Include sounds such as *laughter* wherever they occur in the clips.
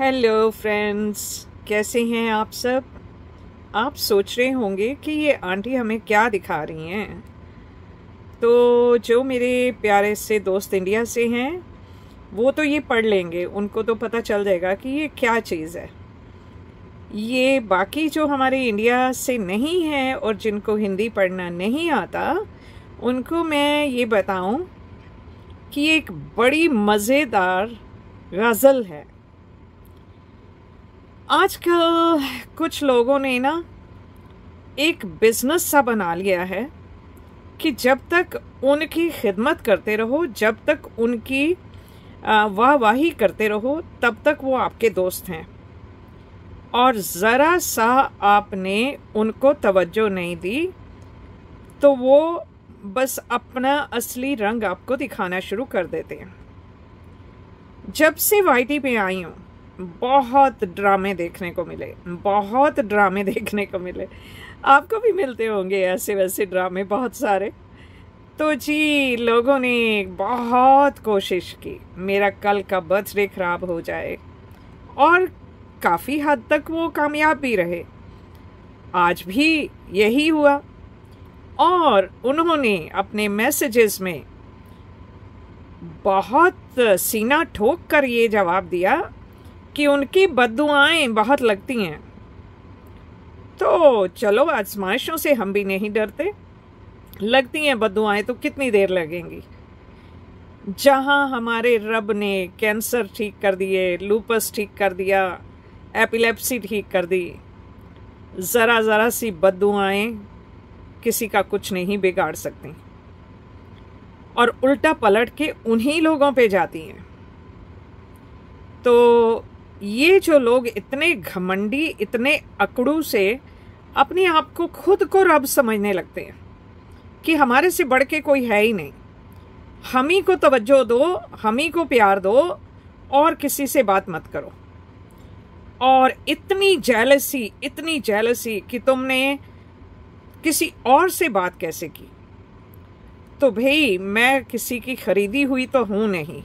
Hello friends कैसे हैं आप सब? आप सोच रहे होंगे कि ये आंटी हमें क्या दिखा रही हैं। तो जो मेरे प्यारे से दोस्त इंडिया से हैं, वो तो ये पढ़ लेंगे। उनको तो पता चल जाएगा कि ये क्या चीज़ है। ये बाकी जो हमारे इंडिया से नहीं है और जिनको हिंदी पढ़ना नहीं आता, उनको मैं ये बताऊँ कि एक बड़ी मज़ेदार गज़ल है। आजकल कुछ लोगों ने ना एक बिज़नेस सा बना लिया है कि जब तक उनकी खिदमत करते रहो, जब तक उनकी वाह वाही करते रहो, तब तक वो आपके दोस्त हैं। और ज़रा सा आपने उनको तवज्जो नहीं दी तो वो बस अपना असली रंग आपको दिखाना शुरू कर देते हैं। जब से वाईटी पे आई हूँ बहुत ड्रामे देखने को मिले, बहुत ड्रामे देखने को मिले। आपको भी मिलते होंगे ऐसे वैसे ड्रामे बहुत सारे। तो जी, लोगों ने बहुत कोशिश की। मेरा कल का बर्थडे खराब हो जाए। और काफ़ी हद तक वो कामयाब भी रहे। आज भी यही हुआ। और उन्होंने अपने मैसेजेस में बहुत सीना ठोक कर ये जवाब दिया कि उनकी बदुआएँ बहुत लगती हैं। तो चलो, आजमाइशों से हम भी नहीं डरते। लगती हैं बदुआएँ तो कितनी देर लगेंगी? जहाँ हमारे रब ने कैंसर ठीक कर दिए लूपस ठीक कर दिया एपिलेप्सी ठीक कर दी, ज़रा ज़रा सी बदुआएँ किसी का कुछ नहीं बिगाड़ सकती। और उल्टा पलट के उन्हीं लोगों पे जाती हैं। तो ये जो लोग इतने घमंडी, इतने अकड़ू से अपने आप को खुद को रब समझने लगते हैं कि हमारे से बढ़ के कोई है ही नहीं। हम ही को तवज्जो दो, हम ही को प्यार दो और किसी से बात मत करो। और इतनी जेलसी इतनी जेलसी कि तुमने किसी और से बात कैसे की? तो भाई, मैं किसी की खरीदी हुई तो हूँ नहीं।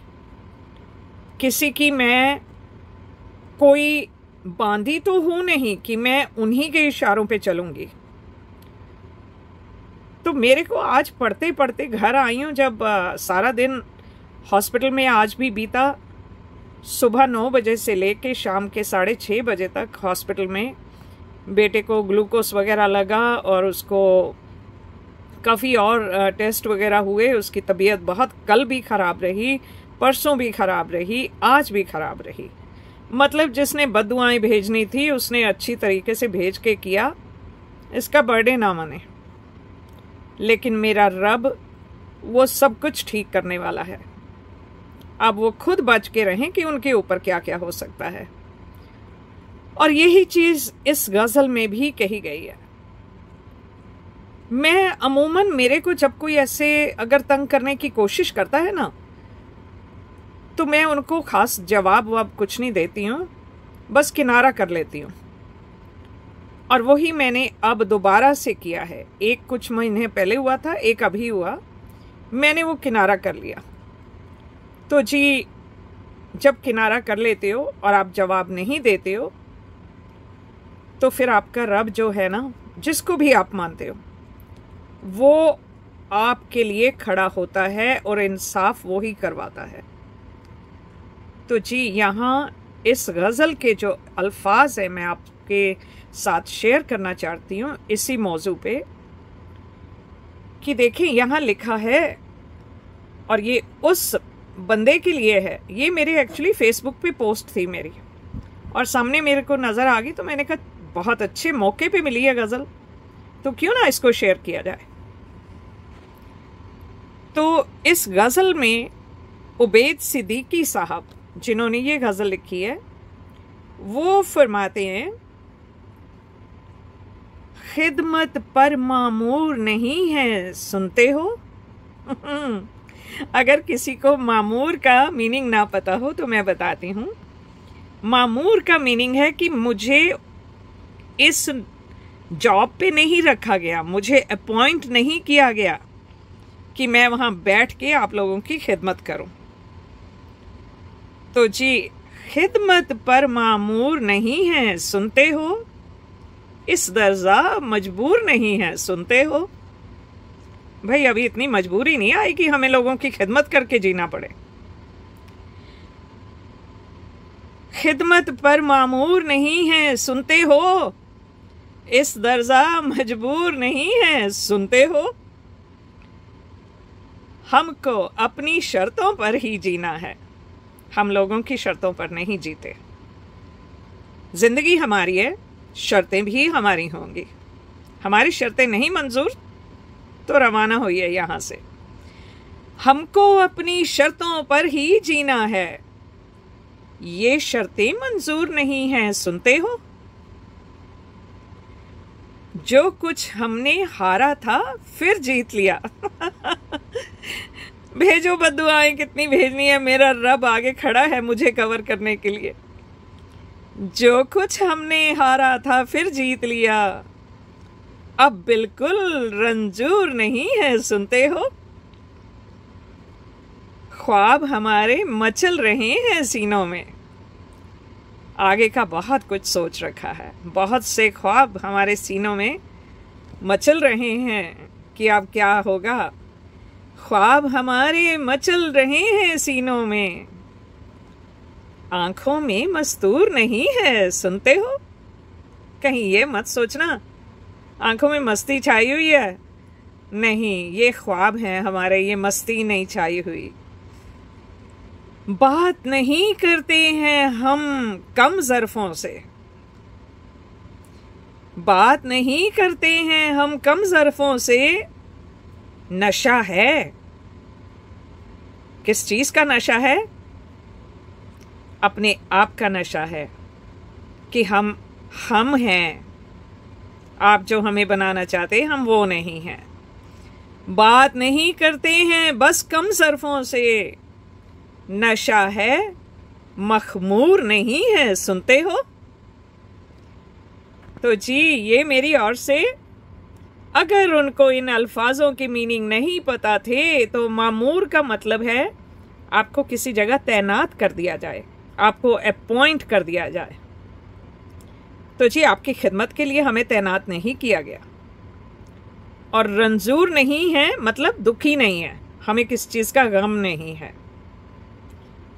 किसी की मैं कोई बांधी तो हूँ नहीं कि मैं उन्हीं के इशारों पे चलूँगी। तो मेरे को आज पढ़ते पढ़ते घर आई हूँ जब सारा दिन हॉस्पिटल में आज भी बीता। सुबह नौ बजे से ले लेके शाम के साढ़े छः बजे तक हॉस्पिटल में बेटे को ग्लूकोस वगैरह लगा और उसको काफ़ी और टेस्ट वगैरह हुए। उसकी तबीयत बहुत कल भी ख़राब रही, परसों भी ख़राब रही, आज भी ख़राब रही। मतलब जिसने बदुआएँ भेजनी थी, उसने अच्छी तरीके से भेज के किया। इसका बर्थडे ना मने। लेकिन मेरा रब वो सब कुछ ठीक करने वाला है। अब वो खुद बच के रहें कि उनके ऊपर क्या क्या हो सकता है। और यही चीज़ इस गज़ल में भी कही गई है। मैं, अमूमन मेरे को जब कोई ऐसे अगर तंग करने की कोशिश करता है ना तो मैं उनको खास जवाब वब कुछ नहीं देती हूँ, बस किनारा कर लेती हूँ। और वही मैंने अब दोबारा से किया है। एक कुछ महीने पहले हुआ था, एक अभी हुआ। मैंने वो किनारा कर लिया। तो जी, जब किनारा कर लेते हो और आप जवाब नहीं देते हो तो फिर आपका रब जो है ना, जिसको भी आप मानते हो, वो आपके लिए खड़ा होता है और इंसाफ वो ही करवाता है। तो जी, यहाँ इस गज़ल के जो अल्फाज हैं, मैं आपके साथ शेयर करना चाहती हूँ इसी मौजू पे कि देखें, यहाँ लिखा है, और ये उस बंदे के लिए है। ये मेरे एक्चुअली फेसबुक पे पोस्ट थी मेरी। और सामने मेरे को नज़र आ गई तो मैंने कहा, बहुत अच्छे मौके पे मिली है गज़ल। तो क्यों ना इसको शेयर किया जाए? तो इस गज़ल में उबैद सिद्दीकी साहब जिन्होंने ये गज़ल लिखी है, वो फरमाते हैं, खिदमत पर मामूर नहीं है, सुनते हो? *laughs* अगर किसी को मामूर का मीनिंग ना पता हो तो मैं बताती हूँ। मामूर का मीनिंग है कि मुझे इस जॉब पे नहीं रखा गया, मुझे अपॉइंट नहीं किया गया कि मैं वहाँ बैठ के आप लोगों की खिदमत करूँ। तो जी, खिदमत पर मामूर नहीं है, सुनते हो? इस दर्जा मजबूर नहीं है, सुनते हो? भाई, अभी इतनी मजबूरी नहीं आई कि हमें लोगों की खिदमत करके जीना पड़े। खिदमत पर मामूर नहीं है, सुनते हो? इस दर्जा मजबूर नहीं है, सुनते हो? हमको अपनी शर्तों पर ही जीना है। हम लोगों की शर्तों पर नहीं जीते। ज़िंदगी हमारी है, शर्तें भी हमारी होंगी। हमारी शर्तें नहीं मंजूर तो रवाना होइए यहाँ से। हमको अपनी शर्तों पर ही जीना है। ये शर्तें मंजूर नहीं हैं, सुनते हो? जो कुछ हमने हारा था, फिर जीत लिया। *laughs* भेजो बदुआएँ कितनी भेजनी है? मेरा रब आगे खड़ा है मुझे कवर करने के लिए। जो कुछ हमने हारा था फिर जीत लिया। अब बिल्कुल रंजूर नहीं है, सुनते हो? ख्वाब हमारे मचल रहे हैं सीनों में। आगे का बहुत कुछ सोच रखा है। बहुत से ख्वाब हमारे सीनों में मचल रहे हैं कि अब क्या होगा। ख्वाब हमारे मचल रहे हैं सीनों में। आँखों में मस्तूर नहीं है, सुनते हो? कहीं ये मत सोचना, आँखों में मस्ती छाई हुई है। नहीं, ये ख्वाब है हमारे, ये मस्ती नहीं छाई हुई। बात नहीं करते हैं हम कम जरफों से। बात नहीं करते हैं हम कम जरफों से नशा है? किस चीज़ का नशा है? अपने आप का नशा है कि हम हम हैं। आप जो हमें बनाना चाहते हम वो नहीं हैं। बात नहीं करते हैं बस कम सरफों से। नशा है, मखमूर नहीं है, सुनते हो? तो जी, ये मेरी ओर से अगर उनको इन अल्फाजों की मीनिंग नहीं पता थे तो मामूर का मतलब है, आपको किसी जगह तैनात कर दिया जाए, आपको अपॉइंट कर दिया जाए। तो जी, आपकी खिदमत के लिए हमें तैनात नहीं किया गया। और रंजूर नहीं है मतलब दुखी नहीं है, हमें किस चीज़ का गम नहीं है।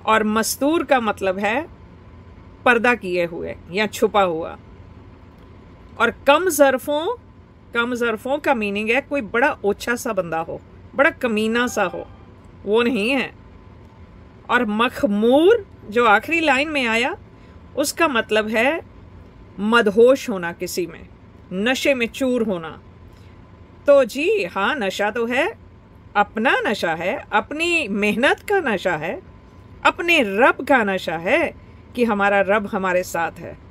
और मस्तूर का मतलब है, पर्दा किए हुए या छुपा हुआ। और कम जरफों कम जरफों का मीनिंग है, कोई बड़ा ओछा सा बंदा हो, बड़ा कमीना सा हो, वो नहीं है। और मखमूर जो आखिरी लाइन में आया, उसका मतलब है मदहोश होना किसी में, नशे में चूर होना। तो जी हाँ नशा तो है, अपना नशा है, अपनी मेहनत का नशा है, अपने रब का नशा है कि हमारा रब हमारे साथ है।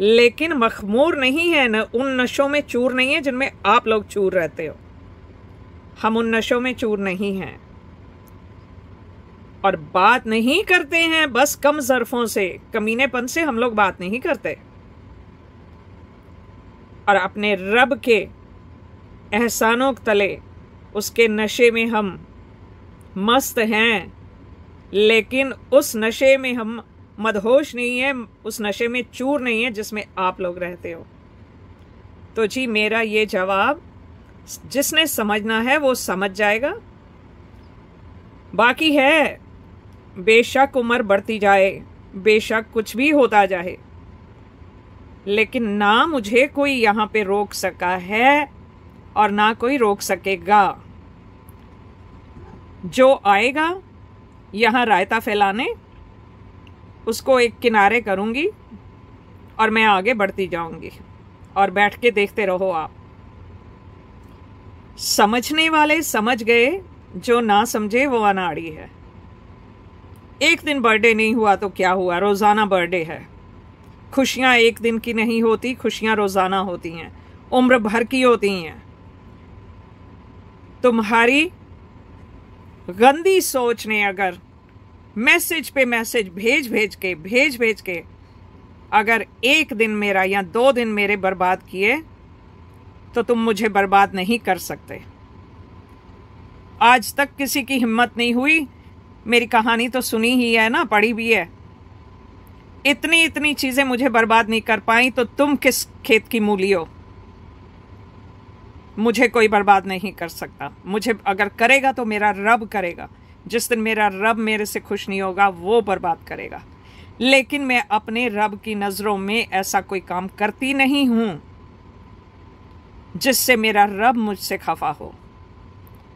लेकिन मखमूर नहीं है न, उन नशों में चूर नहीं है जिनमें आप लोग चूर रहते हो। हम उन नशों में चूर नहीं हैं। और बात नहीं करते हैं बस कम जरफों से, कमीनेपन से हम लोग बात नहीं करते। और अपने रब के एहसानों के तले, उसके नशे में हम मस्त हैं, लेकिन उस नशे में हम मदहोश नहीं है, उस नशे में चूर नहीं है जिसमें आप लोग रहते हो। तो जी, मेरा ये जवाब, जिसने समझना है वो समझ जाएगा। बाकी है, बेशक उम्र बढ़ती जाए, बेशक कुछ भी होता जाए, लेकिन ना मुझे कोई यहाँ पे रोक सका है और ना कोई रोक सकेगा। जो आएगा, यहाँ रायता फैलाने उसको एक किनारे करूँगी और मैं आगे बढ़ती जाऊँगी और बैठ के देखते रहो आप। समझने वाले समझ गए जो ना समझे वो अनाड़ी है। एक दिन बर्थडे नहीं हुआ तो क्या हुआ? रोज़ाना बर्थडे है। खुशियाँ एक दिन की नहीं होती, खुशियाँ रोज़ाना होती हैं। उम्र भर की होती हैं। तुम्हारी गंदी सोच ने अगर मैसेज पे मैसेज भेज भेज के, भेज भेज के अगर एक दिन मेरा या दो दिन मेरे बर्बाद किए तो तुम मुझे बर्बाद नहीं कर सकते। आज तक किसी की हिम्मत नहीं हुई। मेरी कहानी तो सुनी ही है ना, पढ़ी भी है। इतनी इतनी चीज़ें मुझे बर्बाद नहीं कर पाई तो तुम किस खेत की मूली हो? मुझे कोई बर्बाद नहीं कर सकता। मुझे अगर करेगा तो मेरा रब करेगा। जिस दिन मेरा रब मेरे से खुश नहीं होगा, वो बर्बाद करेगा। लेकिन मैं अपने रब की नज़रों में ऐसा कोई काम करती नहीं हूँ, जिससे मेरा रब मुझसे खफा हो।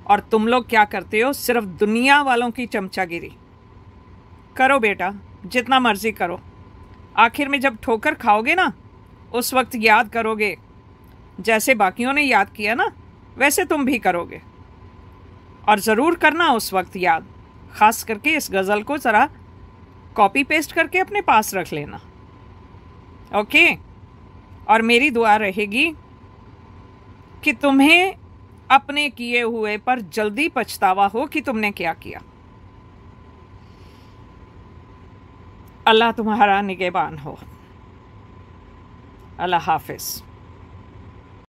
और तुम लोग क्या करते हो? सिर्फ़ दुनिया वालों की चमचागिरी। करो बेटा, जितना मर्ज़ी करो। आखिर में जब ठोकर खाओगे ना, उस वक्त याद करोगे। जैसे बाकियों ने याद किया ना, वैसे तुम भी करोगे। और ज़रूर करना उस वक्त याद। ख़ास करके इस गज़ल को ज़रा कॉपी पेस्ट करके अपने पास रख लेना। ओके? और मेरी दुआ रहेगी कि तुम्हें अपने किए हुए पर जल्दी पछतावा हो कि तुमने क्या किया। अल्लाह तुम्हारा निगेबान हो। अल्लाह हाफिज़।